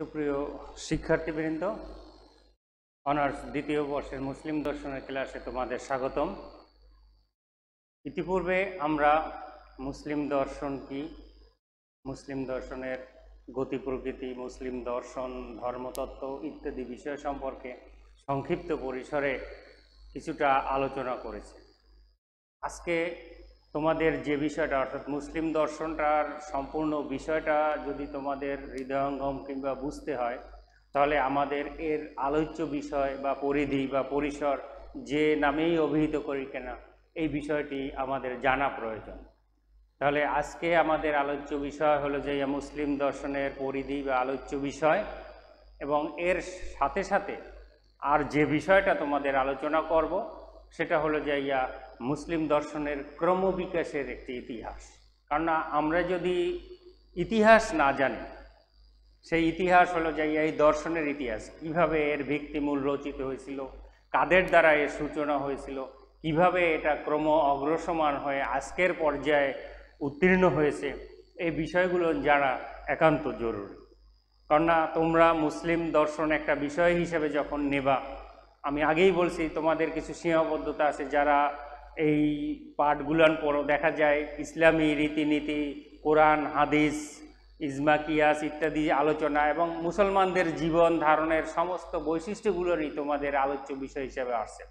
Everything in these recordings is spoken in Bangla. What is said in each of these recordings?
সুপ্রিয় শিক্ষার্থীবৃন্দ, অনার্স দ্বিতীয় বর্ষের মুসলিম দর্শনের ক্লাসে তোমাদের স্বাগতম। ইতিপূর্বে আমরা মুসলিম দর্শন কি, মুসলিম দর্শনের গতি প্রকৃতি, মুসলিম দর্শন, ধর্মতত্ত্ব ইত্যাদি বিষয় সম্পর্কে সংক্ষিপ্ত পরিসরে কিছুটা আলোচনা করেছে। আজকে তোমাদের যে বিষয়টা, অর্থাৎ মুসলিম দর্শনটার সম্পূর্ণ বিষয়টা যদি তোমাদের হৃদয়ঙ্গম কিংবা বুঝতে হয়, তাহলে আমাদের এর আলোচ্য বিষয় বা পরিধি বা পরিসর যে নামেই অভিহিত করি কেনা, এই বিষয়টি আমাদের জানা প্রয়োজন। তাহলে আজকে আমাদের আলোচ্য বিষয় হলো যে মুসলিম দর্শনের পরিধি বা আলোচ্য বিষয় এবং এর সাথে সাথে আর যে বিষয়টা তোমাদের আলোচনা করব, সেটা হলো যে ইয়া মুসলিম দর্শনের ক্রমবিকাশের একটি ইতিহাস। কারণ আমরা যদি ইতিহাস না জানি, সেই ইতিহাস হলো যে এই দর্শনের ইতিহাস, কীভাবে এর ভিত্তিমূল রচিত হয়েছিল, কাদের দ্বারা এর সূচনা হয়েছিল, কীভাবে এটা ক্রম অগ্রসমান হয়ে আজকের পর্যায়ে উত্তীর্ণ হয়েছে, এই বিষয়গুলো জানা একান্ত জরুরি। কারণ না তোমরা মুসলিম দর্শন একটা বিষয় হিসেবে যখন নেবা, আমি আগেই বলছি, তোমাদের কিছু সীমাবদ্ধতা আছে যারা এই পাঠগুলান পড়ো। দেখা যায় ইসলামী রীতিনীতি, কোরআন, হাদিস, ইজমা, কিয়াস ইত্যাদি আলোচনা এবং মুসলমানদের জীবন ধারণের সমস্ত বৈশিষ্ট্যগুলোরই তোমাদের আলোচ্য বিষয় হিসেবে আসছে।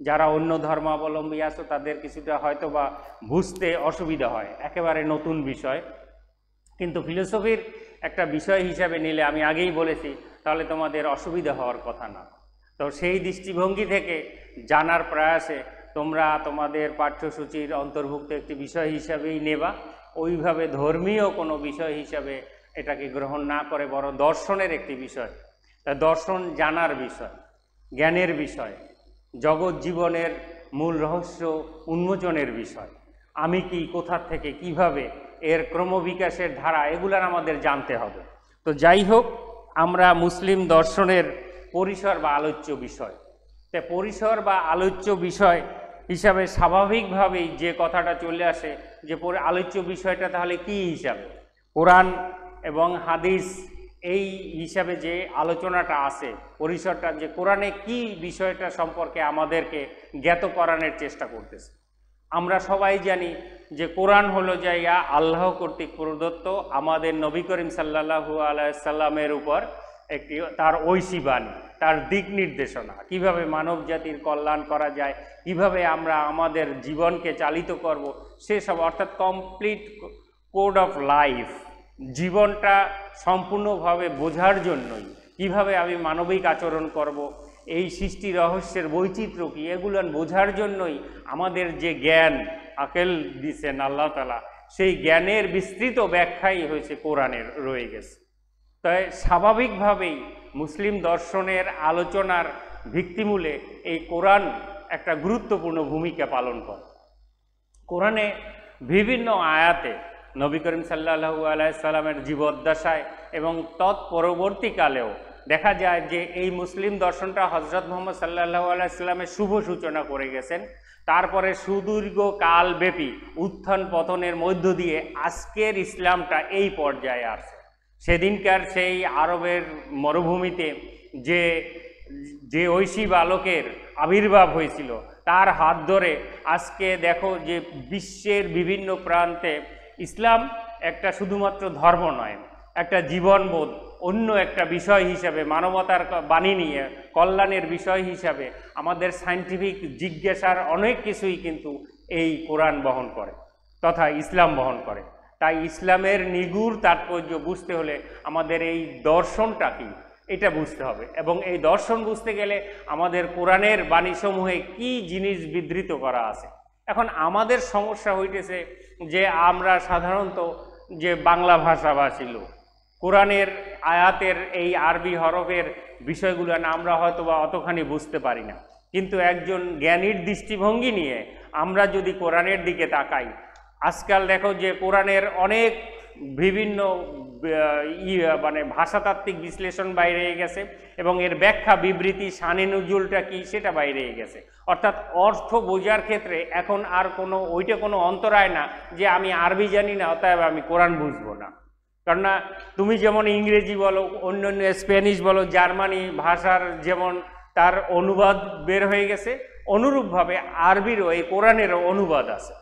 যারা অন্য ধর্মাবলম্বী আছো, তাদের কিছুটা হয়তো বা বুঝতে অসুবিধা হয়। একেবারে নতুন বিষয়। কিন্তু ফিলোসফির একটা বিষয় হিসাবে নিলে আমি আগেই বলেছি, তাহলে তোমাদের অসুবিধা হওয়ার কথা না। তো সেই দৃষ্টিভঙ্গি থেকে জানার প্রয়াসে তোমরা তোমাদের পাঠ্যসূচির অন্তর্ভুক্ত একটি বিষয় হিসাবেই নেবা। ওইভাবে ধর্মীয় কোনো বিষয় হিসাবে এটাকে গ্রহণ না করে বড় দর্শনের একটি বিষয়। তা দর্শন জানার বিষয়, জ্ঞানের বিষয়, জগৎ জীবনের মূল রহস্য উন্মোচনের বিষয়। আমি কি, কোথা থেকে, কীভাবে, এর ক্রমবিকাশের ধারা, এগুলার আমাদের জানতে হবে। তো যাই হোক, আমরা মুসলিম দর্শনের পরিসর বা আলোচ্য বিষয়। তা পরিসর বা আলোচ্য বিষয় হিসাবে স্বাভাবিকভাবেই যে কথাটা চলে আসে যে আলোচ্য বিষয়টা তাহলে কি হিসাবে? কোরআন এবং হাদিস এই হিসাবে যে আলোচনাটা আছে পরিসরটা যে কোরআনে কি বিষয়টা সম্পর্কে আমাদেরকে জ্ঞাত করানোর চেষ্টা করতেছে। আমরা সবাই জানি যে কোরআন হলো যাইয়া আল্লাহ কর্তৃক প্রদত্ত আমাদের নবী করিম সাল্লাহু আলাইসাল্লামের উপর একটি, তার ঐশী বাণী। তার দিক নির্দেশনা। কীভাবে মানব জাতির কল্যাণ করা যায়, কীভাবে আমরা আমাদের জীবনকে চালিত করব, সেসব অর্থাৎ কমপ্লিট কোড অফ লাইফ জীবনটা সম্পূর্ণভাবে বোঝার জন্যই কীভাবে আমি মানবিক আচরণ করব, এই সৃষ্টি রহস্যের বৈচিত্র্য কি, এগুলো বোঝার জন্যই আমাদের যে জ্ঞান, আকেল দিছেন আল্লাহ তালা সেই জ্ঞানের বিস্তৃত ব্যাখ্যাই হয়েছে কোরআনের রয়ে গেছে। তাই স্বাভাবিকভাবেই মুসলিম দর্শনের আলোচনার ভিত্তিমূলে এই কোরআন একটা গুরুত্বপূর্ণ ভূমিকা পালন করে। কোরআনে বিভিন্ন আয়াতে নবী করিম সাল্লাহু আলাইসাল্লামের জীবদ্দশায় এবং তৎপরবর্তীকালেও দেখা যায় যে এই মুসলিম দর্শনটা হজরত মোহাম্মদ সাল্লাহু আলাইস্লামের শুভ সূচনা করে গেছেন। তারপরে সুদীর্ঘ কালব্যাপী উত্থান পতনের মধ্য দিয়ে আজকের ইসলামটা এই পর্যায়ে আসে। সেদিনকার সেই আরবের মরুভূমিতে যে যে ঐশী বালকের আবির্ভাব হয়েছিল, তার হাত ধরে আজকে দেখো যে বিশ্বের বিভিন্ন প্রান্তে ইসলাম একটা শুধুমাত্র ধর্ম নয়, একটা জীবনবোধ, অন্য একটা বিষয় হিসাবে, মানবতার বাণী নিয়ে, কল্যাণের বিষয় হিসাবে আমাদের সাইন্টিফিক জিজ্ঞাসার অনেক কিছুই কিন্তু এই কোরআন বহন করে, তথা ইসলাম বহন করে। তাই ইসলামের নিগুড় তাৎপর্য বুঝতে হলে আমাদের এই দর্শনটা কি? এটা বুঝতে হবে। এবং এই দর্শন বুঝতে গেলে আমাদের কোরআনের বাণীসমূহে কি জিনিস বিধৃত করা আছে? এখন আমাদের সমস্যা হইতেছে যে আমরা সাধারণত যে বাংলা ভাষাভাষী লোক, কোরআনের আয়াতের এই আরবি হরফের বিষয়গুলো না আমরা হয়তো বা অতখানি বুঝতে পারি না। কিন্তু একজন জ্ঞানীর দৃষ্টিভঙ্গি নিয়ে আমরা যদি কোরআনের দিকে তাকাই আজকাল দেখো যে কোরআনের অনেক বিভিন্ন ই মানে ভাষাতাত্ত্বিক বিশ্লেষণ বাইরে গেছে এবং এর ব্যাখ্যা, বিবৃতি শানে নজুলটা কি, সেটা বাইরে গেছে। অর্থাৎ অর্থ বোঝার ক্ষেত্রে এখন আর কোনো, ওইটা কোনো অন্তরায় না যে আমি আরবি জানি না, অতএব আমি কোরআন বুঝব না। কেননা তুমি যেমন ইংরেজি বলো অন্য অন্য স্প্যানিশ বলো, জার্মানি ভাষার যেমন তার অনুবাদ বের হয়ে গেছে, অনুরূপভাবে আরবিরও, এই কোরআনেরও অনুবাদ আছে।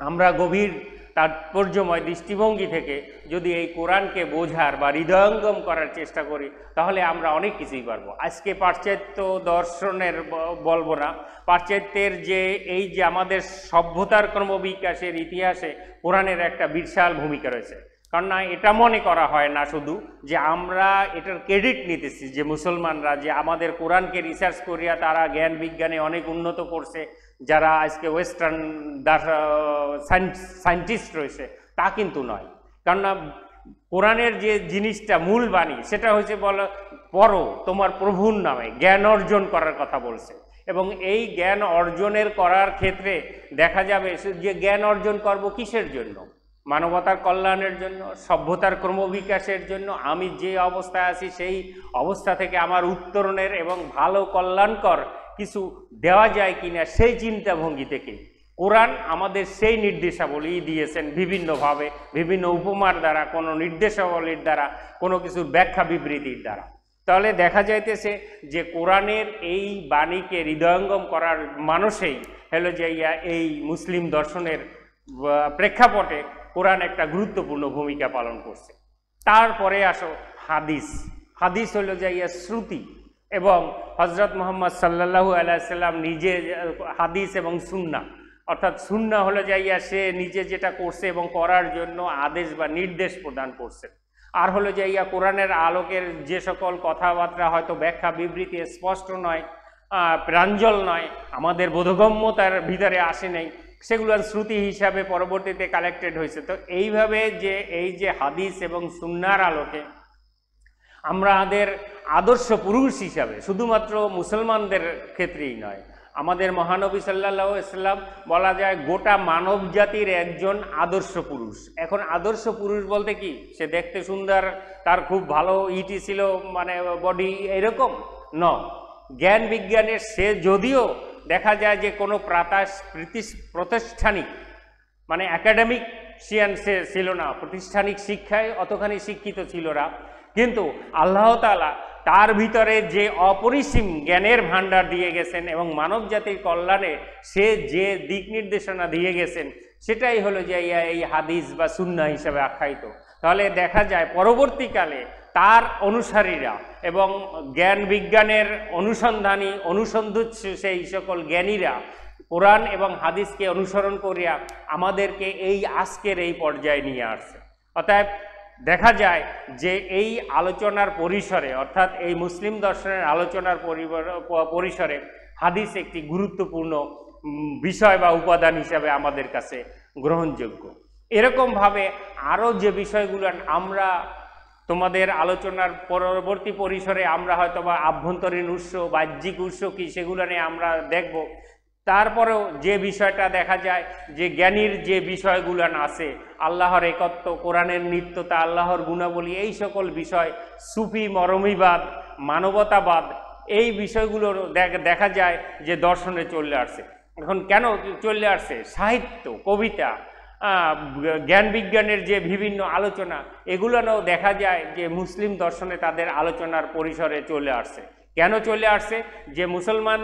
আমরা গভীর তাৎপর্যময় দৃষ্টিভঙ্গি থেকে যদি এই কোরআনকে বোঝার বা হৃদয়ঙ্গম করার চেষ্টা করি, তাহলে আমরা অনেক কিছুই পারব। আজকে পাশ্চাত্য দর্শনের বলব না। পাশ্চাত্যের যে, এই যে আমাদের সভ্যতার ক্রমবিকাশের ইতিহাসে কোরআনের একটা বিশাল ভূমিকা রয়েছে। কারণ না, এটা মনে করা হয় না শুধু যে আমরা এটার ক্রেডিট নিতেছি, যে মুসলমানরা, যে আমাদের কোরআনকে রিসার্চ করিয়া তারা জ্ঞান বিজ্ঞানে অনেক উন্নত করছে, যারা আজকে ওয়েস্টার্ন সায়েন্টিস্ট রয়েছে, তা কিন্তু নয়। কেননা কোরআনের যে জিনিসটা মূল বাণী, সেটা হচ্ছে বলো, পড়ো তোমার প্রভুর নামে, জ্ঞান অর্জন করার কথা বলছে। এবং এই জ্ঞান অর্জনের করার ক্ষেত্রে দেখা যাবে যে জ্ঞান অর্জন করব কিসের জন্য? মানবতার কল্যাণের জন্য, সভ্যতার ক্রমবিকাশের জন্য আমি যে অবস্থায় আছি, সেই অবস্থা থেকে আমার উত্তরণের এবং ভালো কল্যাণকর কিছু দেওয়া যায় কিনা, সেই চিন্তাভঙ্গি থেকে কোরআন আমাদের সেই নির্দেশাবলী দিয়েছেন বিভিন্নভাবে, বিভিন্ন উপমার দ্বারা, কোনো নির্দেশাবলীর দ্বারা, কোনো কিছুর ব্যাখ্যা বিবৃতির দ্বারা। তাহলে দেখা যাইতেছে যে কোরআনের এই বাণীকে হৃদয়ঙ্গম করার মানুষেই হলো যে এই মুসলিম দর্শনের প্রেক্ষাপটে কোরআন একটা গুরুত্বপূর্ণ ভূমিকা পালন করছে। তারপরে আসো হাদিস। হাদিস হলো যে ইয়া শ্রুতি এবং হজরত মোহাম্মদ সাল্লাল্লাহু আলাইসাল্লাম নিজে হাদিস এবং সুন্না। অর্থাৎ সুন্না হলো যাইয়া সে নিজে যেটা করছে এবং করার জন্য আদেশ বা নির্দেশ প্রদান করছে। আর হলো যাইয়া কোরআনের আলোকের যে সকল কথাবার্তা হয়তো ব্যাখ্যা, বিবৃতি স্পষ্ট নয় প্রাঞ্জল নয়, আমাদের বোধগম্যতার ভিতরে আসে নাই সেগুলো শ্রুতি হিসাবে পরবর্তীতে কালেক্টেড হয়েছে। তো এইভাবে যে, এই যে হাদিস এবং সুন্নার আলোকে আমাদের আদর্শ পুরুষ হিসাবে, শুধুমাত্র মুসলমানদের ক্ষেত্রেই নয়, আমাদের মহানবী সাল্লাহ ইসলাম বলা যায় গোটা মানব জাতির একজন আদর্শ পুরুষ। এখন আদর্শ পুরুষ বলতে কি? সে দেখতে সুন্দর, তার খুব ভালো ইটি ছিল মানে বডি এরকম? ন জ্ঞান বিজ্ঞানের সে যদিও দেখা যায় যে কোনো প্রতিস- প্রতিষ্ঠানিক মানে একাডেমিক সিয়ান সে ছিল না, প্রতিষ্ঠানিক শিক্ষায় অতখানি শিক্ষিত ছিল না। কিন্তু আল্লাহ তাআলা তার ভিতরে যে অপরিসীম জ্ঞানের ভাণ্ডার দিয়ে গেছেন এবং মানব জাতির কল্যাণে সে যে দিক নির্দেশনা দিয়ে গেছেন, সেটাই হলো যে এই হাদিস বা সুন্না হিসাবে আখ্যায়িত। তাহলে দেখা যায় পরবর্তীকালে তার অনুসারীরা এবং জ্ঞান বিজ্ঞানের অনুসন্ধানী অনুসন্ধুৎস সেই সকল জ্ঞানীরা কোরআন এবং হাদিসকে অনুসরণ করিয়া আমাদেরকে এই আজকের এই পর্যায়ে নিয়ে আসছে। অতএব দেখা যায় যে এই আলোচনার পরিসরে, অর্থাৎ এই মুসলিম দর্শনের আলোচনার পরিসরে হাদিস একটি গুরুত্বপূর্ণ বিষয় বা উপাদান হিসাবে আমাদের কাছে গ্রহণযোগ্য। এরকমভাবে আরও যে বিষয়গুলো আমরা তোমাদের আলোচনার পরবর্তী পরিসরে আমরা হয়তো বা আভ্যন্তরীণ উৎস, বাহ্যিক উৎস কি সেগুলো নিয়ে আমরা দেখব। তারপরেও যে বিষয়টা দেখা যায় যে জ্ঞানীর যে বিষয়গুলো আছে, আল্লাহর একত্ব, কোরআনের নিত্যতা, আল্লাহর গুণাবলী, এই সকল বিষয়, সুফি, মরমিবাদ, মানবতাবাদ, এই বিষয়গুলো দেখ- যায় যে দর্শনে চলে আসছে এখন কেন চলে আসছে সাহিত্য, কবিতা জ্ঞান বিজ্ঞানের যে বিভিন্ন আলোচনা এগুলোও দেখা যায় যে মুসলিম দর্শনে তাদের আলোচনার পরিসরে চলে আসছে। কেন চলে আসছে? যে মুসলমান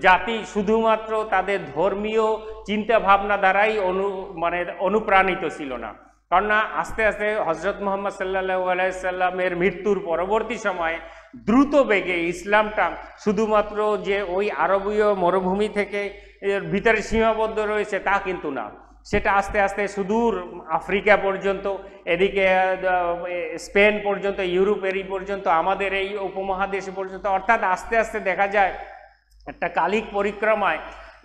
জাতি শুধুমাত্র তাদের ধর্মীয় চিন্তা ভাবনা দ্বারাই অনু মানে অনুপ্রাণিত ছিল না। কারণ না আস্তে আস্তে হজরত মোহাম্মদ সাল্লাহ আলাইসাল্লামের মৃত্যুর পরবর্তী সময়ে দ্রুত বেগে ইসলামটা শুধুমাত্র যে ওই আরবীয় মরুভূমি থেকে ভিতরে সীমাবদ্ধ রয়েছে তা কিন্তু না। সেটা আস্তে আস্তে সুদূর আফ্রিকা পর্যন্ত, এদিকে স্পেন পর্যন্ত ইউরোপের এই পর্যন্ত, আমাদের এই উপমহাদেশ পর্যন্ত, অর্থাৎ আস্তে আস্তে দেখা যায়, একটা কালিক পরিক্রমায়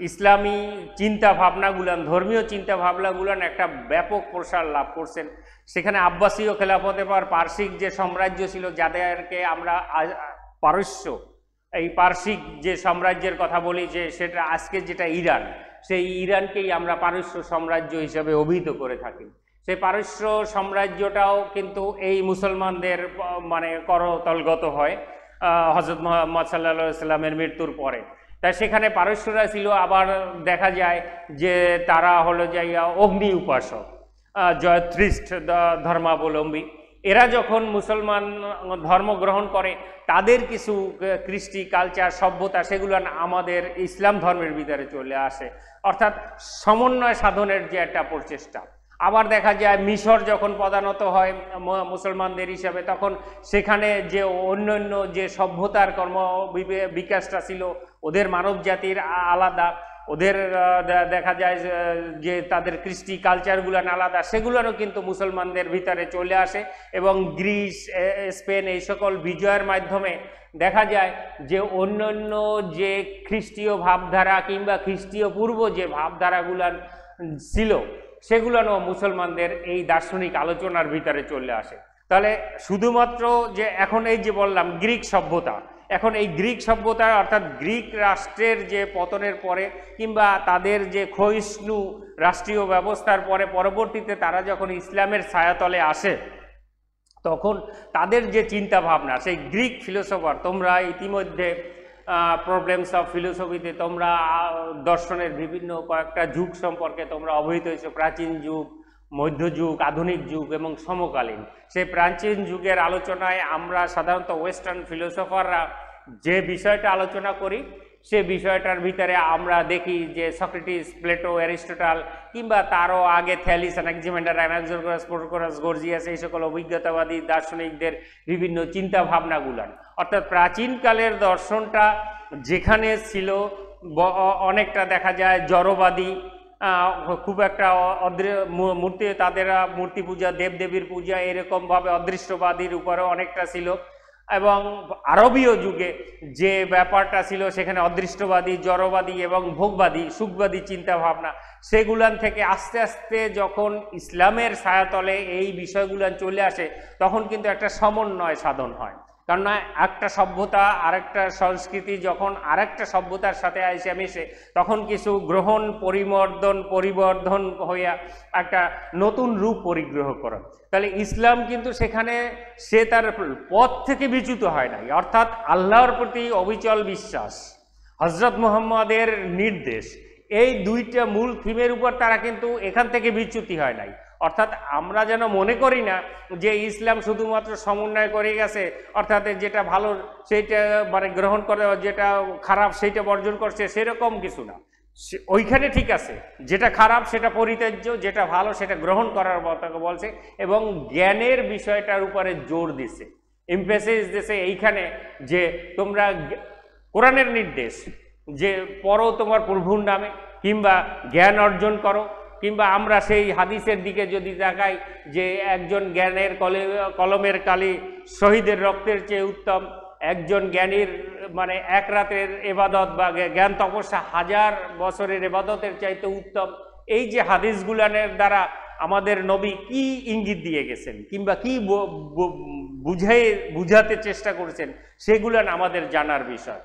ইসলামী চিন্তা ভাবনাগুলান ধর্মীয় চিন্তা ভাবনাগুলান একটা ব্যাপক প্রসার লাভ করছেন। সেখানে আব্বাসীয় খেলাফতে পর পার্শ্বিক যে সাম্রাজ্য ছিল, যাদেরকে আমরা পারস্য এই পার্শ্বিক যে সাম্রাজ্যের কথা বলি, যে সেটা আজকে যেটা ইরান, সেই ইরানকেই আমরা পারস্য সাম্রাজ্য হিসেবে অভিহিত করে থাকি। সেই পারস্য সাম্রাজ্যটাও কিন্তু এই মুসলমানদের মানে করতলগত হয় হজরত মোহাম্মদ সাল্লা সাল্লামের মৃত্যুর পরে। তাই সেখানে পারস্যরা ছিল, আবার দেখা যায় যে তারা হলো যাইয়া অগ্নি উপাসক জয়ত্রিষ্ঠ ধর্মাবলম্বী। এরা যখন মুসলমান ধর্ম গ্রহণ করে, তাদের কিছু কৃষ্টি কালচার সভ্যতা, সেগুলো আমাদের ইসলাম ধর্মের ভিতরে চলে আসে। অর্থাৎ সমন্বয় সাধনের যে একটা প্রচেষ্টা। আবার দেখা যায় মিশর যখন প্রধানত হয় মুসলমানদের হিসাবে, তখন সেখানে যে অন্যান্য যে সভ্যতার কর্ম বিকাশটা ছিল, ওদের মানব জাতির আলাদা। ওদের দেখা যায় যে- তাদের কৃষ্টি কালচারগুলান আলাদা সেগুলোরও কিন্তু মুসলমানদের ভিতরে চলে আসে এবং গ্রিস স্পেন এই সকল বিজয়ের মাধ্যমে দেখা যায় যে অন্যান্য যে খ্রিস্টীয় ভাবধারা কিংবা খ্রিস্টীয় পূর্ব যে ভাবধারাগুলান ছিল সেগুলানো মুসলমানদের এই দার্শনিক আলোচনার ভিতরে চলে আসে। তাহলে শুধুমাত্র যে এখন এই যে বললাম, গ্রিক সভ্যতা এখন এই গ্রিক সভ্যতা, অর্থাৎ গ্রিক রাষ্ট্রের যে পতনের পরে, কিংবা তাদের যে ক্ষয়িষ্ণু রাষ্ট্রীয় ব্যবস্থার পরে, পরবর্তীতে তারা যখন ইসলামের ছায়াতলে আসে, তখন তাদের যে চিন্তা ভাবনা সেই গ্রিক ফিলোসফার, তোমরা ইতিমধ্যে প্রবলেমস অফ ফিলোসফিতে তোমরা দর্শনের বিভিন্ন কয়েকটা যুগ সম্পর্কে তোমরা অবহিত হয়েছো, প্রাচীন যুগ মধ্যযুগ আধুনিক যুগ এবং সমকালীন। সেই প্রাচীন যুগের আলোচনায় আমরা সাধারণত ওয়েস্টার্ন ফিলোসফাররা যে বিষয়টা আলোচনা করি, সে বিষয়টার ভিতরে আমরা দেখি যে সক্রেটিস প্লেটো অ্যারিস্টোটাল কিংবা তারও আগে Thales Anaximander Anaxagoras Protagoras Gorgias এই সকল অভিজ্ঞতাবাদী দার্শনিকদের বিভিন্ন চিন্তা ভাবনাগুলান অর্থাৎ প্রাচীনকালের দর্শনটা যেখানে ছিল অনেকটা দেখা যায় জড়বাদী খুব একটা মূর্তি, তাদের মূর্তি পূজা, দেবদেবীর পূজা, এরকমভাবে অদৃষ্টবাদীর উপরে অনেকটা ছিল। এবং আরবীয় যুগে যে ব্যাপারটা ছিল, সেখানে অদৃষ্টবাদী, জড়বাদী এবং ভোগবাদী, সুখবাদী চিন্তা ভাবনা সেগুলান থেকে আস্তে আস্তে যখন ইসলামের ছায়াতলে এই বিষয়গুলান চলে আসে, তখন কিন্তু একটা সমন্বয় সাধন হয়। কেননা একটা সভ্যতা, আরেকটা সংস্কৃতি যখন আরেকটা সভ্যতার সাথে এসে মিশে, তখন কিছু গ্রহণ পরিবর্ধন পরিবর্ধন হইয়া একটা নতুন রূপ পরিগ্রহ করে। তাহলে ইসলাম কিন্তু সেখানে সে তার পথ থেকে বিচ্যুত হয় নাই। অর্থাৎ আল্লাহর প্রতি অবিচল বিশ্বাস হজরত মুহাম্মদের নির্দেশ, এই দুইটা মূল থিমের উপর তারা কিন্তু এখান থেকে বিচ্যুতি হয় নাই। অর্থাৎ আমরা যেন মনে করি না যে ইসলাম শুধুমাত্র সমন্বয় করে গেছে, অর্থাৎ যেটা ভালো সেইটা মানে গ্রহণ করে, যেটা খারাপ সেইটা বর্জন করছে, সেরকম কিছু না। ওইখানে ঠিক আছে, যেটা খারাপ সেটা পরিত্যাজ্য, যেটা ভালো সেটা গ্রহণ করার কথা বলছে, এবং জ্ঞানের বিষয়টার উপরে জোর দিছে এমফেসিস দিছে এইখানে যে তোমরা কোরআনের নির্দেশ, যে পড়ো তোমার প্রভুর নামে, কিংবা জ্ঞান অর্জন করো কিংবা আমরা সেই হাদিসের দিকে যদি তাকাই যে একজন জ্ঞানের কলে, কলমের কালি শহীদের রক্তের চেয়ে উত্তম, একজন জ্ঞানীর মানে এক রাতের এবাদত বা জ্ঞান তপস্যা হাজার বছরের এবাদতের চাইতে উত্তম, এই যে হাদিসগুলানের দ্বারা আমাদের নবী কি ইঙ্গিত দিয়ে গেছেন কিংবা কি বুঝাই, বুঝাতে চেষ্টা করেছেন সেগুলান আমাদের জানার বিষয়।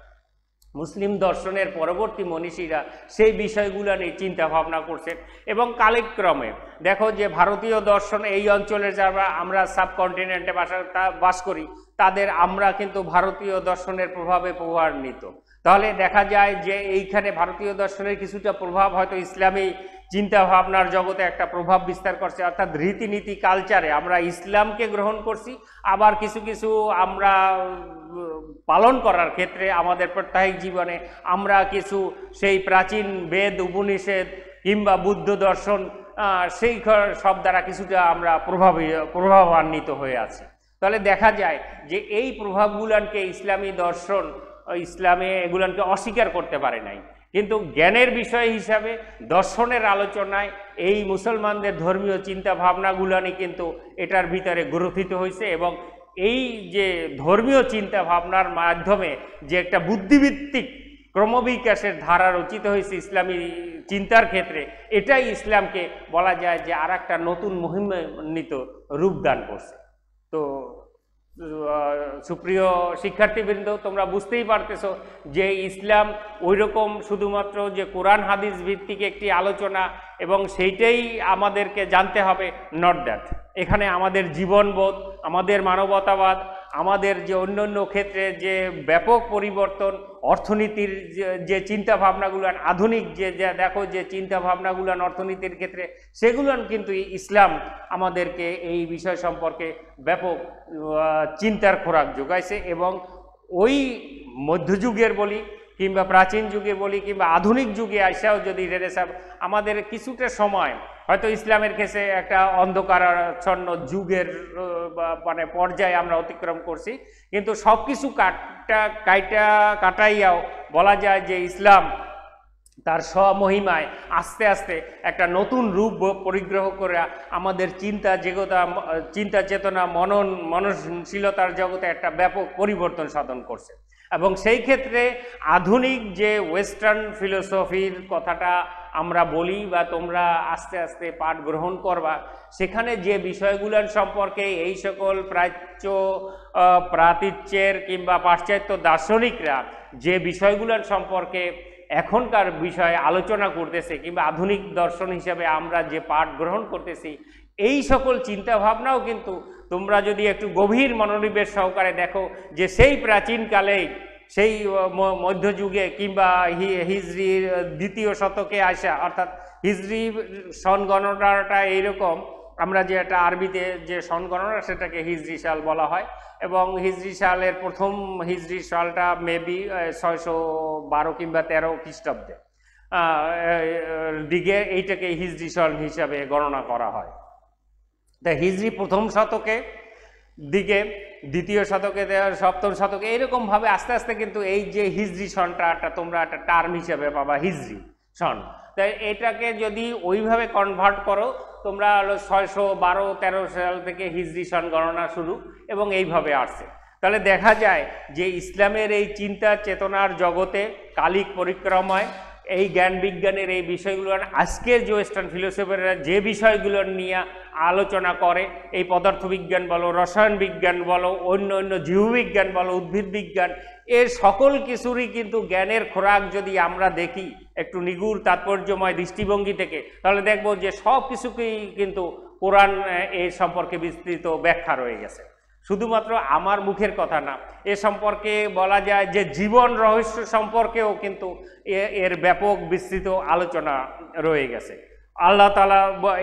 মুসলিম দর্শনের পরবর্তী মনীষীরা সেই বিষয়গুলো নিয়ে চিন্তা ভাবনা করছেন এবং কালেক্রমে দেখো যে ভারতীয় দর্শন এই অঞ্চলের যারা আমরা সাবকন্টিনেন্টে বাসা করি, তাদের আমরা কিন্তু ভারতীয় দর্শনের প্রভাবে প্রভাবান্বিত তাহলে দেখা যায় যে এইখানে ভারতীয় দর্শনের কিছুটা প্রভাব হয়তো ইসলামী চিন্তা ভাবনার জগতে একটা প্রভাব বিস্তার করছে। অর্থাৎ রীতিনীতি কালচারে আমরা ইসলামকে গ্রহণ করছি, আবার কিছু কিছু আমরা পালন করার ক্ষেত্রে আমাদের প্রত্যাহিক জীবনে আমরা কিছু সেই প্রাচীন বেদ, উপনিষেদ কিংবা বুদ্ধ দর্শন সেই সব দ্বারা কিছুটা আমরা প্রভাবী, প্রভাবান্বিত হয়ে আছি। তাহলে দেখা যায় যে এই প্রভাবগুলানকে ইসলামী দর্শন, ইসলামে এগুলানকে অস্বীকার করতে পারে নাই। কিন্তু জ্ঞানের বিষয় হিসাবে দর্শনের আলোচনায় এই মুসলমানদের ধর্মীয় চিন্তা ভাবনাগুলানি কিন্তু এটার ভিতরে গ্রথিত হয়েছে এবং এই যে ধর্মীয় চিন্তা ভাবনার মাধ্যমে যে একটা বুদ্ধিভিত্তিক ক্রমবিকাশের ধারা রচিত হয়েছে ইসলামী চিন্তার ক্ষেত্রে। এটাই ইসলামকে বলা যায় যে আর একটা নতুন মহিমান্বিত রূপদান করছে। তো সুপ্রিয় শিক্ষার্থীবৃন্দ, তোমরা বুঝতেই পারতেছো যে ইসলাম ওই রকম শুধুমাত্র যে কোরআন হাদিস ভিত্তিক একটি আলোচনা এবং সেইটাই আমাদেরকে জানতে হবে নট দ্যাট এখানে আমাদের জীবনবোধ, আমাদের মানবতাবাদ আমাদের যে অন্য অন্য ক্ষেত্রে যে ব্যাপক পরিবর্তন, অর্থনীতির যে- যে চিন্তা ভাবনাগুলান আধুনিক যে দেখো যে চিন্তা ভাবনাগুলান অর্থনীতির ক্ষেত্রে সেগুলান কিন্তু ইসলাম আমাদেরকে এই বিষয় সম্পর্কে ব্যাপক চিন্তার খোরাক যোগাইছে এবং ওই মধ্যযুগের বলি কিংবা প্রাচীন যুগে বলি কিংবা আধুনিক যুগে আইসাও যদি রেনেসাব আমাদের কিছুটা সময় হয়তো ইসলামের ক্ষেত্রে একটা অন্ধকারাচ্ছন্ন যুগের মানে পর্যায়ে আমরা অতিক্রম করছি। কিন্তু সব কিছু কাটা, কাইটা, কাটাইয়াও বলা যায় যে ইসলাম তার স্বমহিমায় আস্তে আস্তে একটা নতুন রূপ পরিগ্রহ করে আমাদের চিন্তা জগতা চিন্তা চেতনা, মনন, মননশীলতার জগতে একটা ব্যাপক পরিবর্তন সাধন করছে। এবং সেই ক্ষেত্রে আধুনিক যে ওয়েস্টার্ন ফিলোসফির কথাটা আমরা বলি বা তোমরা আস্তে আস্তে পাঠ গ্রহণ করবা, সেখানে যে বিষয়গুলোর সম্পর্কে এই সকল প্রাচ্য প্রাতিচ্যের কিংবা পাশ্চাত্য দার্শনিকরা যে বিষয়গুলোর সম্পর্কে এখনকার বিষয়ে আলোচনা করতেছে কিংবা আধুনিক দর্শন হিসাবে আমরা যে পাঠ গ্রহণ করতেছি, এই সকল চিন্তা ভাবনাও কিন্তু তোমরা যদি একটু গভীর মনোনিবেশ সহকারে দেখো যে সেই প্রাচীনকালেই সেই মধ্যযুগে কিংবা হি- হিজরির দ্বিতীয় শতকে আসা, অর্থাৎ হিজরি সন গণনাটা এইরকম, আমরা যে একটা আরবিতে যে সন গণনা সেটাকে হিজরি সাল বলা হয়। এবং হিজরি সালের প্রথম হিজরি সালটা মেবি ছয়শো বারো কিংবা তেরো খ্রিস্টাব্দে। দিকে এইটাকে হিজরি সন হিসাবে গণনা করা হয়। তা হিজরি প্রথম শতকে দিকে, দ্বিতীয় শতকে সপ্তম শতকে এরকমভাবে আস্তে আস্তে কিন্তু এই যে হিজরি সনটা একটা তোমরা একটা টার্ম হিসেবে পাবা, হিজরি সন। তাই এটাকে যদি ওইভাবে কনভার্ট করো, তোমরা হলো ছয়শো বারো, তেরো সাল থেকে হিজরি সন গণনা শুরু এবং এইভাবে আসছে। তাহলে দেখা যায় যে ইসলামের এই চিন্তা চেতনার জগতে কালিক পরিক্রমায় এই জ্ঞান বিজ্ঞানের এই বিষয়গুলো আজকের যে ওয়েস্টার্ন ফিলোসফাররা যে বিষয়গুলো নিয়ে আলোচনা করে, এই পদার্থবিজ্ঞান বলো, রসায়ন বিজ্ঞান বলো, অন্য অন্য জীববিজ্ঞান বলো, উদ্ভিদ বিজ্ঞান, এর সকল কিছুরই কিন্তু জ্ঞানের খোরাক যদি আমরা দেখি, একটু নিগুড় তাৎপর্যময় দৃষ্টিভঙ্গি থেকে, তাহলে দেখব যে সব কিছুকেই কিন্তু কোরআন এর সম্পর্কে বিস্তৃত ব্যাখ্যা রয়ে গেছে। শুধুমাত্র আমার মুখের কথা না, এ সম্পর্কে বলা যায় যে জীবন রহস্য সম্পর্কেও কিন্তু এর ব্যাপক বিস্তৃত আলোচনা রয়ে গেছে। আল্লাহ তালা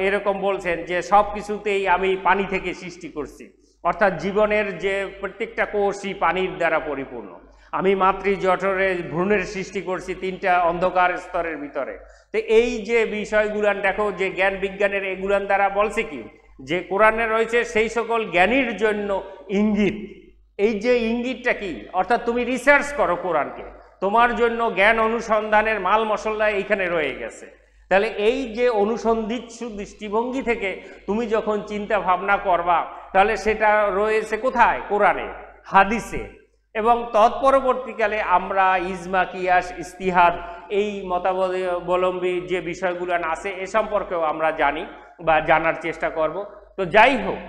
এরকম বলছেন যে সব কিছুতেই আমি পানি থেকে সৃষ্টি করছি, অর্থাৎ জীবনের যে প্রত্যেকটা কোষই পানির দ্বারা পরিপূর্ণ। আমি মাতৃ জঠরে ভ্রূণের সৃষ্টি করছি তিনটা অন্ধকার স্তরের ভিতরে। তো এই যে বিষয়গুলান দেখো, যে জ্ঞান বিজ্ঞানের এগুলান দ্বারা বলছে কি? যে কোরআনে রয়েছে সেই সকল জ্ঞানীর জন্য ইঙ্গিত। এই যে ইঙ্গিতটা কি? অর্থাৎ তুমি রিসার্চ করো কোরআনকে। তোমার জন্য জ্ঞান অনুসন্ধানের মাল মশলা এইখানে রয়ে গেছে। তাহলে এই যে অনুসন্ধিৎসু দৃষ্টিভঙ্গি থেকে তুমি যখন চিন্তা ভাবনা করবা, তাহলে সেটা রয়েছে কোথায়? কোরআনে, হাদিসে। এবং তৎপরবর্তীকালে আমরা ইজমা, কিয়াস, ইস্তিহাদ, এই মতাবলম্বী যে বিষয়গুলো আছে, এ সম্পর্কেও আমরা জানি। বা জানার চেষ্টা করব। তো যাই হোক,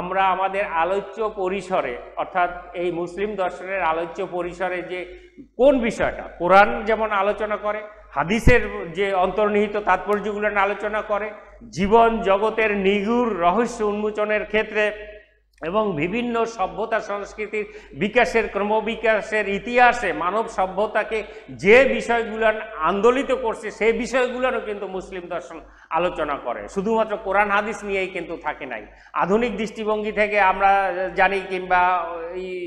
আমরা আমাদের আলোচ্য পরিসরে, অর্থাৎ এই মুসলিম দর্শনের আলোচ্য পরিসরে যে কোন বিষয়টা, কোরআন যেমন আলোচনা করে, হাদিসের যে অন্তর্নিহিত তাৎপর্যগুলো আলোচনা করে, জীবন জগতের নিগুড় রহস্য উন্মোচনের ক্ষেত্রে এবং বিভিন্ন সভ্যতা সংস্কৃতির বিকাশের ক্রমবিকাশের ইতিহাসে মানব সভ্যতাকে যে বিষয়গুলো আন্দোলিত করছে, সেই বিষয়গুলোরও কিন্তু মুসলিম দর্শন আলোচনা করে। শুধুমাত্র কোরআন, হাদিস নিয়েই কিন্তু থাকে নাই। আধুনিক দৃষ্টিভঙ্গি থেকে আমরা জানি কিংবা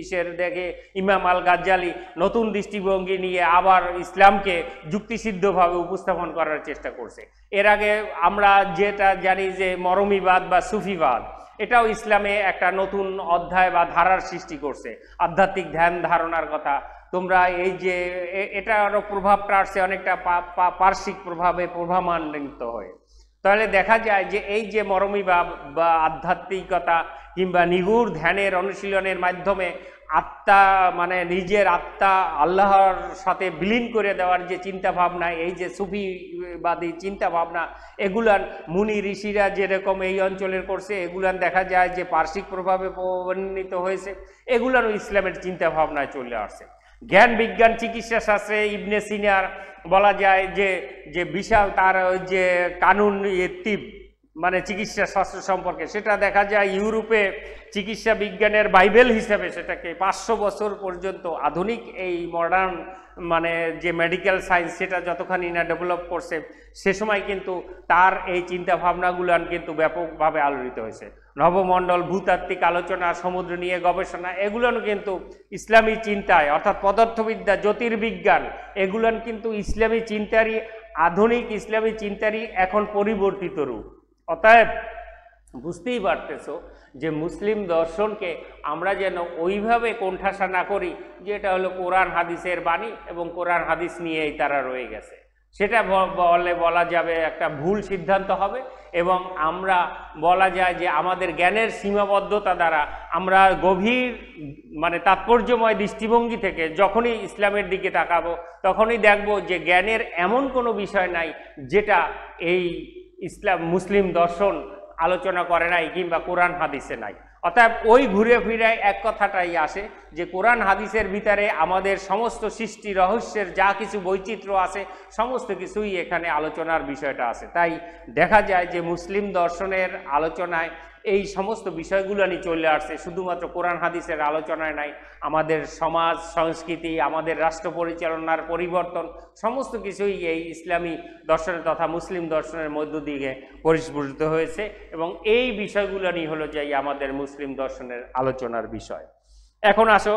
ইসের দেখে ইমাম আল গাজ্জালি নতুন দৃষ্টিভঙ্গি নিয়ে আবার ইসলামকে যুক্তিসিদ্ধভাবে উপস্থাপন করার চেষ্টা করছে। এর আগে আমরা যেটা জানি যে মরমিবাদ বা সুফিবাদ এটাও ইসলামে একটা নতুন অধ্যায় বা ধারার সৃষ্টি করছে। আধ্যাত্মিক ধ্যান ধারণার কথা। তোমরা এই যে এটা এটারও প্রভাব আসছে অনেকটা পার্শ্বিক প্রভাবে প্রভাবান্বিত হয়ে। তাহলে দেখা যায় যে এই যে মরমী বা বা আধ্যাত্মিকতা কিংবা নিগুড় ধ্যানের অনুশীলনের মাধ্যমে আত্মা মানে নিজের আত্মা আল্লাহর সাথে বিলীন করে দেওয়ার যে চিন্তা ভাবনা এই যে সুফিবাদী চিন্তা ভাবনা এগুলান মুনি ঋষিরা যেরকম এই অঞ্চলের করছে এগুলান দেখা যায় যে পার্শ্বিক প্রভাবে প্রবর্ণিত হয়েছে এগুলারও ইসলামের চিন্তা ভাবনায় চলে আসছে। জ্ঞান বিজ্ঞান চিকিৎসা শাস্ত্রে ইবনে সিনার বলা যায় যে যে বিশাল তার যে কানুন তিব মানে চিকিৎসা শাস্ত্র সম্পর্কে, সেটা দেখা যায় ইউরোপে চিকিৎসা বিজ্ঞানের বাইবেল হিসেবে সেটাকে পাঁচশো বছর পর্যন্ত আধুনিক এই মডার্ন মানে যে মেডিকেল সায়েন্স সেটা যতখানি না ডেভেলপ করছে, সে সময় কিন্তু তার এই চিন্তা ভাবনাগুলান কিন্তু ব্যাপকভাবে আলোড়িত হয়েছে। নবমণ্ডল ভূতাত্ত্বিক আলোচনা, সমুদ্র নিয়ে গবেষণা, এগুলোন কিন্তু ইসলামী চিন্তায়, অর্থাৎ পদার্থবিদ্যা, জ্যোতির্বিজ্ঞান, এগুলান কিন্তু ইসলামী চিন্তারই আধুনিক ইসলামী চিন্তারই এখন পরিবর্তিত রূপ। অতএব বুঝতেই পারতেছো যে মুসলিম দর্শনকে আমরা যেন ওইভাবে কোণঠাসা না করি যে এটা হলো কোরআন হাদিসের বাণী এবং কোরআন হাদিস নিয়েই তারা রয়ে গেছে। সেটা বলে বলা যাবে একটা ভুল সিদ্ধান্ত হবে এবং আমরা বলা যায় যে আমাদের জ্ঞানের সীমাবদ্ধতা দ্বারা আমরা গভীর মানে তাৎপর্যময় দৃষ্টিভঙ্গি থেকে যখনই ইসলামের দিকে তাকাবো, তখনই দেখব যে জ্ঞানের এমন কোনো বিষয় নাই যেটা এই ইসলাম মুসলিম দর্শন আলোচনা করে নাই কিংবা কোরআন হাদিসে নাই। অর্থাৎ ওই ঘুরে ফিরে এক কথাটাই আসে যে কোরআন হাদিসের ভিতরে আমাদের সমস্ত সৃষ্টি রহস্যের যা কিছু বৈচিত্র্য আছে, সমস্ত কিছুই এখানে আলোচনার বিষয়টা আছে। তাই দেখা যায় যে মুসলিম দর্শনের আলোচনায় এই সমস্ত বিষয়গুলো নিয়ে চলে আসছে। শুধুমাত্র কোরআন, হাদিসের আলোচনায় নাই। আমাদের সমাজ, সংস্কৃতি, আমাদের রাষ্ট্র পরিচালনার পরিবর্তন, সমস্ত কিছুই এই ইসলামী দর্শনের তথা মুসলিম দর্শনের মধ্য দিয়ে পরিস্ফুটিত হয়েছে এবং এই বিষয়গুলো নিয়ে হলো যে আমাদের মুসলিম দর্শনের আলোচনার বিষয়। এখন আসো,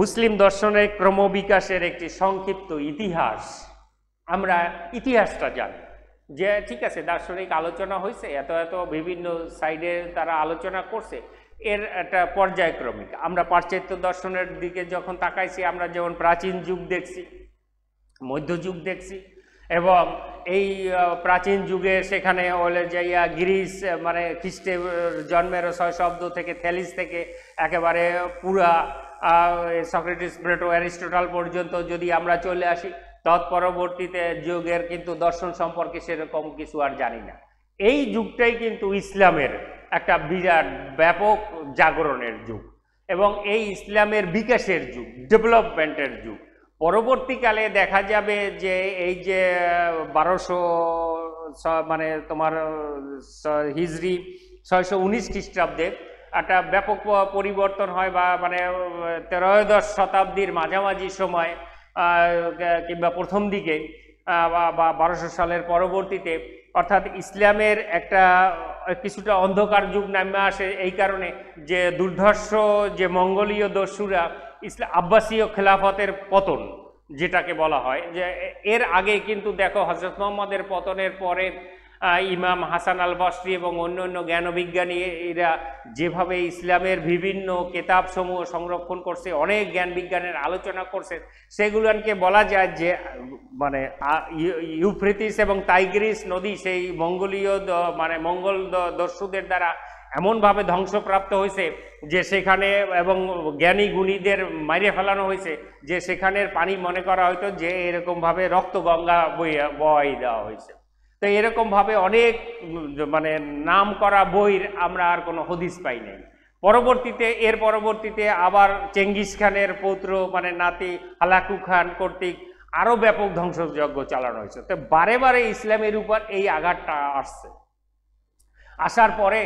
মুসলিম দর্শনের ক্রমবিকাশের একটি সংক্ষিপ্ত ইতিহাস। আমরা ইতিহাসটা জানি। যে, ঠিক আছে, দার্শনিক আলোচনা হয়েছে এত এত বিভিন্ন সাইডে তারা আলোচনা করছে, এর একটা পর্যায়ক্রমিক। আমরা পাশ্চাত্য দর্শনের দিকে যখন তাকাইছি, আমরা যেমন প্রাচীন যুগ দেখছি মধ্যযুগ দেখছি, এবং এই প্রাচীন যুগে সেখানে হলে যাইয়া গ্রিস মানে খ্রিস্টের জন্মের ছয় শব্দ থেকে থ্যালিস থেকে একেবারে পুরা সক্রেটিস, প্লেটো, অ্যারিস্টোটাল পর্যন্ত যদি আমরা চলে আসি তৎপরবর্তীতে যুগের কিন্তু দর্শন সম্পর্কে সেরকম কিছু আর জানি না। এই যুগটাই কিন্তু ইসলামের একটা বিরাট ব্যাপক জাগরণের যুগ এবং এই ইসলামের বিকাশের যুগ, ডেভেলপমেন্টের যুগ। পরবর্তীকালে দেখা যাবে যে এই যে বারোশো মানে তোমার হিজরি ছয়শো উনিশ খ্রিস্টাব্দে একটা ব্যাপক পরিবর্তন হয় বা মানে তেরোদশ শতাব্দীর মাঝামাঝি সময় কিংবা প্রথম দিকে বা- বারোশো সালের পরবর্তীতে, অর্থাৎ ইসলামের একটা, কিছুটা অন্ধকার যুগ নামে আসে এই কারণে যে দুর্ধর্ষ, যে মঙ্গলীয় দস্যুরা ইসলাম আব্বাসীয় খেলাফতের পতন, যেটাকে বলা হয়, যে এর আগে কিন্তু দেখো হজরত মোহাম্মদের পতনের পরে ইমাম হাসান আল বসরি এবং অন্য অন্য জ্ঞানবিজ্ঞানী এরা যেভাবে ইসলামের বিভিন্ন কেতাবসমূহ সংরক্ষণ করছে, অনেক জ্ঞান বিজ্ঞানের আলোচনা করছে সেগুলোকে বলা যায় যে মানে ইউফ্রিতিস এবং তাইগ্রিস নদী সেই মঙ্গোলীয় মানে মঙ্গল দস্যুদের দ্বারা এমনভাবে ধ্বংসপ্রাপ্ত হয়েছে যে সেখানে এবং জ্ঞানী গুণীদের মাইরে ফেলানো হয়েছে যে সেখানের পানি মনে করা হয়তো যে এরকমভাবে রক্তগঙ্গা বইয়া বয় দেওয়া হয়েছে। তো এরকমভাবে অনেক মানে নাম করা বইয়ের আমরা আর কোনো হদিস পাই নাই। পরবর্তীতে, এর পরবর্তীতে আবার চেঙ্গিস খানের পৌত্র মানে নাতি হালাকু খান কর্তৃক আরও ব্যাপক ধ্বংসযজ্ঞ চালানো হয়েছে। তো বারে বারে ইসলামের উপর এই আঘাতটা আসছে। আসার পরে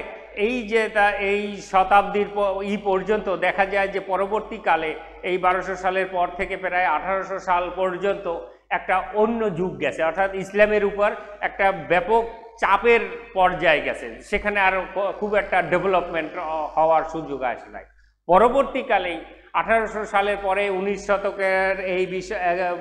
এই যে তা, এই শতাব্দীর ই পর্যন্ত দেখা যায় যে পরবর্তীকালে, এই বারোশো সালের পর থেকে প্রায় আঠারোশো সাল পর্যন্ত একটা অন্য যুগ গেছে, অর্থাৎ ইসলামের উপর একটা ব্যাপক চাপের পর্যায়ে গেছে। সেখানে আর খুব একটা ডেভেলপমেন্ট হওয়ার সুযোগ আসে নাই। পরবর্তীকালেই আঠারোশো সালের পরে উনিশ শতকের এই বিশ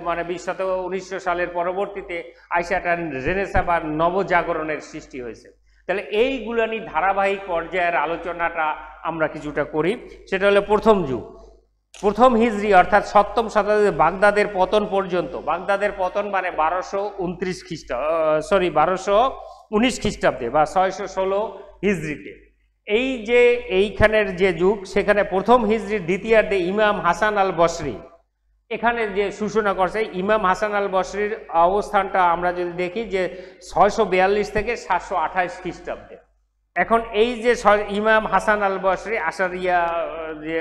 মানে বিশ শতক, উনিশশো সালের পরবর্তীতে আইসাটা রেনেসা বা নবজাগরণের সৃষ্টি হয়েছে। তাহলে এইগুলো নিয়ে ধারাবাহিক পর্যায়ের আলোচনাটা আমরা কিছুটা করি। সেটা হলো প্রথম যুগ। প্রথম হিজরি, অর্থাৎ সপ্তম শতাব্দী বাগদাদের পতন পর্যন্ত। বাগদাদের পতন মানে বারোশো উনত্রিশ খ্রিস্ট সরি বারোশো উনিশ খ্রিস্টাব্দে বা ছয়শো ষোলো হিজরিতে। এই যে এইখানের যে যুগ, সেখানে প্রথম হিজরির দ্বিতীয়ার্ধে ইমাম হাসান আল বসরি এখানে যে সূচনা করছে, ইমাম হাসান আল বসরির অবস্থানটা আমরা যদি দেখি যে ছয়শো বিয়াল্লিশ থেকে সাতশো আঠাইশ খ্রিস্টাব্দে। এখন এই যে ইমাম হাসান আল বসরি আশারিয়া যে,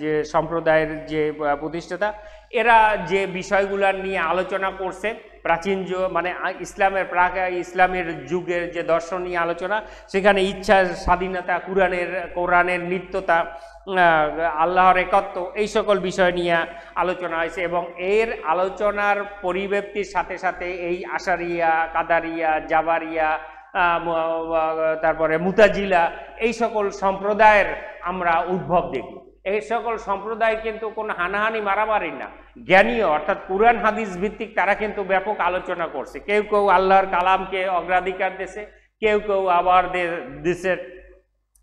যে- সম্প্রদায়ের যে প্রতিষ্ঠাতা, এরা যে বিষয়গুলো নিয়ে আলোচনা করছে, প্রাচীন যু মানে ইসলামের প্রাক, ইসলামের যুগের যে দর্শন নিয়ে আলোচনা, সেখানে ইচ্ছা, স্বাধীনতা, কোরআনের কোরআনের নিত্যতা আল্লাহর একত্ব, এই সকল বিষয় নিয়ে আলোচনা হয়েছে এবং এর আলোচনার পরিব্যক্তির সাথে সাথে এই আশারিয়া, কাদারিয়া, জাবারিয়া তারপরে মুতাজিলা, এই সকল সম্প্রদায়ের আমরা উদ্ভব দেখি। এই সকল সম্প্রদায় কিন্তু কোনো হানাহানি মারামারি না। জ্ঞানীয় অর্থাৎ কোরআন হাদিস ভিত্তিক তারা কিন্তু ব্যাপক আলোচনা করছে। কেউ কেউ আল্লাহর কালামকে অগ্রাধিকার দেশে কেউ কেউ আবার দেশের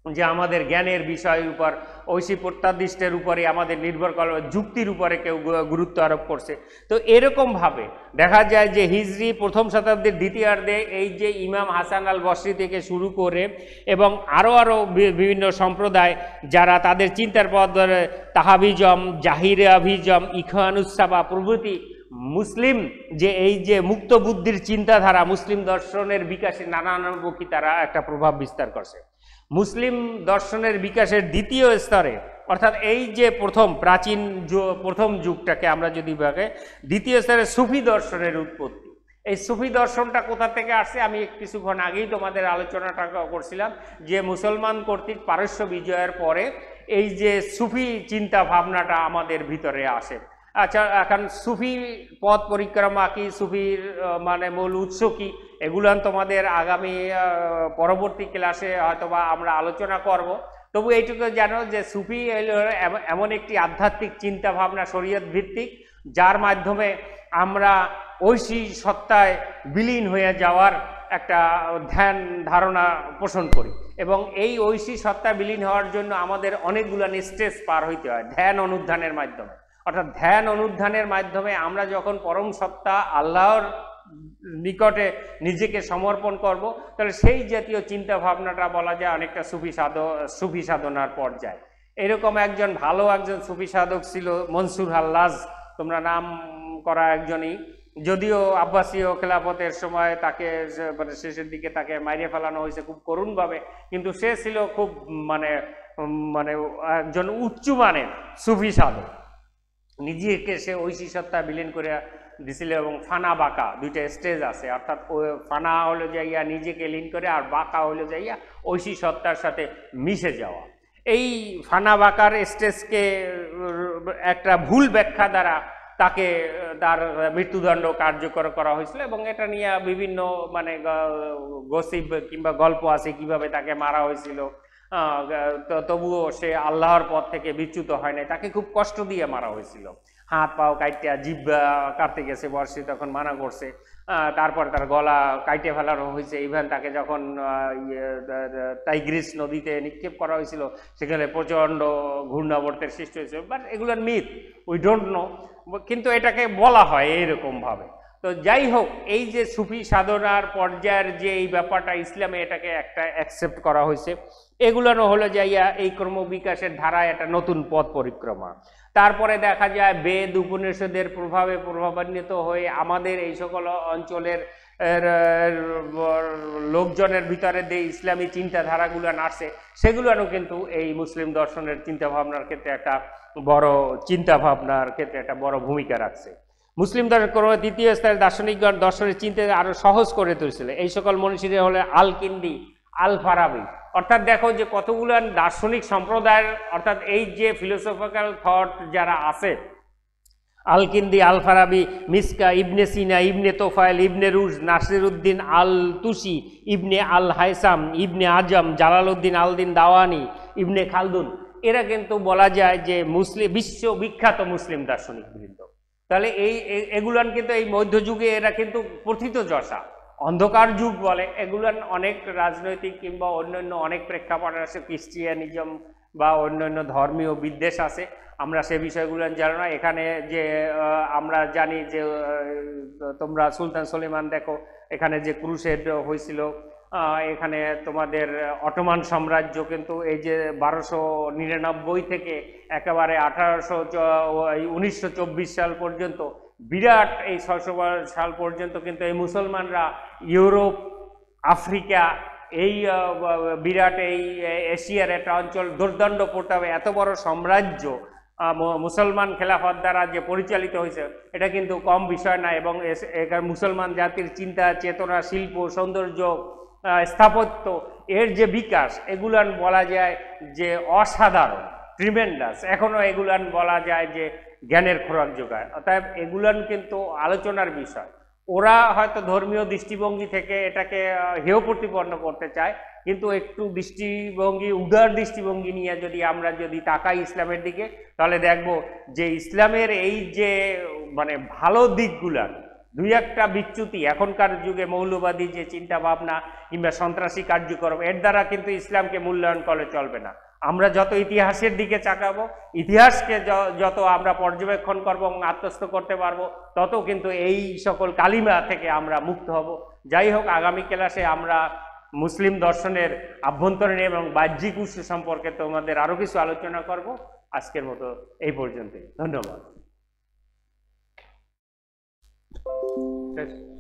যে আমাদের জ্ঞানের বিষয়ের উপর ঐশী প্রত্যাদিষ্টের উপরে, আমাদের নির্ভর করে, যুক্তির উপরে কেউ গুরুত্ব আরোপ করছে। তো এরকমভাবে দেখা যায় যে হিজরি প্রথম শতাব্দীর দ্বিতীয়ার্ধে এই যে ইমাম হাসান আল বসরি থেকে শুরু করে এবং আরও আরও বিভিন্ন সম্প্রদায় যারা তাদের চিন্তার পথ ধরে, তাহাবিজম জাহিরাভিজম ইখানুসাবা প্রভৃতি মুসলিম যে এই যে মুক্ত বুদ্ধির চিন্তাধারা মুসলিম দর্শনের বিকাশে নানানমুখী তারা একটা প্রভাব বিস্তার করছে। মুসলিম দর্শনের বিকাশের দ্বিতীয় স্তরে, অর্থাৎ এই যে প্রথম প্রাচীন প্রথম যুগটাকে আমরা যদি ভাগে, দ্বিতীয় স্তরে সুফি দর্শনের উৎপত্তি। এই সুফি দর্শনটা কোথা থেকে আসছে? আমি কিছুক্ষণ আগেই তোমাদের আলোচনাটা করছিলাম যে মুসলমান কর্তৃক পারস্য বিজয়ের পরে এই যে সুফি চিন্তা ভাবনাটা আমাদের ভিতরে আসে। আচ্ছা এখন সুফি পথ পরিক্রমা কি? সুফির মানে মূল উৎস কি? এগুলো তোমাদের আগামী পরবর্তী ক্লাসে হয়তোবা আমরা আলোচনা করব। তবু এইটুকু জানো যে সুফি এমন একটি আধ্যাত্মিক চিন্তা ভাবনা শরীয়ত ভিত্তিক, যার মাধ্যমে আমরা ঐশী সত্তায় বিলীন হয়ে যাওয়ার একটা ধ্যান ধারণা পোষণ করি। এবং এই ঐশী সত্তা বিলীন হওয়ার জন্য আমাদের অনেকগুলো স্টেজ পার হইতে হয়, ধ্যান অনুধ্যানের মাধ্যমে। অর্থাৎ ধ্যান অনুধ্যানের মাধ্যমে আমরা যখন পরম সত্তা আল্লাহর নিকটে নিজেকে সমর্পণ করব, তাহলে সেই জাতীয় চিন্তা ভাবনাটা বলা যায় অনেকটা সুফি সাধ সুফি সাধনার পর্যায়ে। এরকম একজন ভালো একজন সুফি সাধক ছিল, মনসুর হাল্লাজ তোমরা নাম করা একজনই। যদিও আব্বাসীয় খেলাফতের সময় তাকে মানে শেষের দিকে তাকে মাইরে ফেলানো হয়েছে খুব করুণভাবে, কিন্তু সে ছিল খুব মানে মানে একজন উচ্চ মানের সুফি সাধক নিজেকে সে ঐশী সত্তা বিলীন করে দিছিল এবং ফানা বাঁকা, দুইটা স্টেজ আছে। অর্থাৎ ফানা হলো যাইয়া নিজেকে লীন করে আর বাঁকা হলো যাইয়া ঐশী সত্তার সাথে মিশে যাওয়া। এই ফানা বাঁকার স্টেজকে একটা ভুল ব্যাখ্যা দ্বারা তাকে, তার মৃত্যুদণ্ড কার্যকর করা হয়েছিল এবং এটা নিয়ে বিভিন্ন মানে গসিব কিংবা গল্প আছে কীভাবে তাকে মারা হয়েছিল। তবুও সে আল্লাহর পথ থেকে বিচ্যুত হয় নাই, তাকে খুব কষ্ট দিয়ে মারা হয়েছিল। হাত পাও কাইটে জিভ কাটতে গেছে বর্ষি তখন মানা করছে। তারপর তার গলা কাইটে ফেলানো হয়েছে। ইভেন তাকে যখন ইয়ে, টাইগ্রিস নদীতে নিক্ষেপ করা হয়েছিল সেখানে প্রচণ্ড ঘূর্ণাবর্তের সৃষ্টি হয়েছিল বাট এগুলোর মিথ উই ডোন্ট নো কিন্তু এটাকে বলা হয় এইরকমভাবে। তো যাই হোক এই যে সুফি সাধনার পর্যায়ের যে এই ব্যাপারটা ইসলামে এটাকে একটা অ্যাকসেপ্ট করা হয়েছে এগুলো হলো যাইয়া এই ক্রমবিকাশের ধারায় একটা নতুন পথ পরিক্রমা। তারপরে দেখা যায় বেদ উপনিষদের প্রভাবে প্রভাবান্বিত হয়ে আমাদের এই সকল অঞ্চলের লোকজনের ভিতরে যে ইসলামী চিন্তাধারাগুলো নাড়ছে সেগুলোও কিন্তু এই মুসলিম দর্শনের চিন্তাভাবনার ক্ষেত্রে একটা বড় চিন্তাভাবনার ক্ষেত্রে একটা বড় ভূমিকা রাখছে। মুসলিম দর্শন কোনো তৃতীয় স্তরের দার্শনিকগণ দর্শনের চিন্তা আরও সহজ করে তুলছিল। এই সকল মনীষীরা হলে আল কিন্দি আল ফারাবি অর্থাৎ দেখো যে কতগুলো দার্শনিক সম্প্রদায়ের, অর্থাৎ এই যে ফিলোসফিক্যাল থট যারা আছে, al Kindi al Farabi Miskawayh, ibn সিনা, Ibn Tufail, Ibn Rushd Nasiruddin al Tusi Ibn al Haytham Ibn Azam, Jalaluddin Aldin Dawani, Ibn Khaldun, এরা কিন্তু বলা যায় যে মুসলিম বিশ্ব বিখ্যাত মুসলিম দার্শনিক বৃন্দ তাহলে এই এগুলান কিন্তু এই মধ্যযুগে এরা কিন্তু প্রথিত যশা অন্ধকার যুগ বলে, এগুলো অনেক রাজনৈতিক কিংবা অন্যান্য অনেক প্রেক্ষাপট আছে ক্রিশ্চিয়ানিজম বা অন্যান্য ধর্মীয় বিদ্বেষ আছে। আমরা সে বিষয়গুলো জানো না। এখানে যে আমরা জানি যে তোমরা সুলতান সলিমান দেখো, এখানে যে ক্রুশেড হয়েছিল এখানে তোমাদের অটোমান সাম্রাজ্য কিন্তু এই যে বারোশো নিরানব্বই থেকে একেবারে আঠারোশো উনিশশো চব্বিশ সাল পর্যন্ত বিরাট এই ছশো সাল পর্যন্ত কিন্তু এই মুসলমানরা ইউরোপ, আফ্রিকা, এই বিরাট এই এশিয়ার একটা অঞ্চল দুর্দণ্ড প্রতাপে এত বড় সাম্রাজ্য মুসলমান খেলাফত দ্বারা যে পরিচালিত হয়েছে, এটা কিন্তু কম বিষয় না এবং মুসলমান জাতির চিন্তা, চেতনা, শিল্প, সৌন্দর্য স্থাপত্য, এর যে বিকাশ, এগুলান বলা যায় যে অসাধারণ। ট্রিমেন্ডাস এখনও এগুলান বলা যায় যে জ্ঞানের খোরাক যোগায়। অতএব এগুলান কিন্তু আলোচনার বিষয়। ওরা হয়তো ধর্মীয় দৃষ্টিভঙ্গি থেকে এটাকে হেয় প্রতিপন্ন করতে চায়, কিন্তু একটু দৃষ্টিভঙ্গি, উদার দৃষ্টিভঙ্গি নিয়ে যদি আমরা যদি তাকাই ইসলামের দিকে, তাহলে দেখব যে ইসলামের এই যে মানে ভালো দিকগুলার দুই একটা বিচ্যুতি এখনকার যুগে মৌলবাদী যে চিন্তা ভাবনা কিংবা সন্ত্রাসী কার্যক্রম, এর দ্বারা কিন্তু ইসলামকে মূল্যায়ন করলে চলবে না। আমরা যত ইতিহাসের দিকে চাকাবো, ইতিহাসকে যত আমরা পর্যবেক্ষণ করব এবং আত্মস্থ করতে পারব, তত কিন্তু এই সকল কালিমা থেকে আমরা মুক্ত হব। যাই হোক, আগামী ক্লাসে আমরা মুসলিম দর্শনের আভ্যন্তরীণ এবং বাহ্যিক উৎস সম্পর্কে তোমাদের আরও কিছু আলোচনা করব। আজকের মতো এই পর্যন্তই। ধন্যবাদ। That's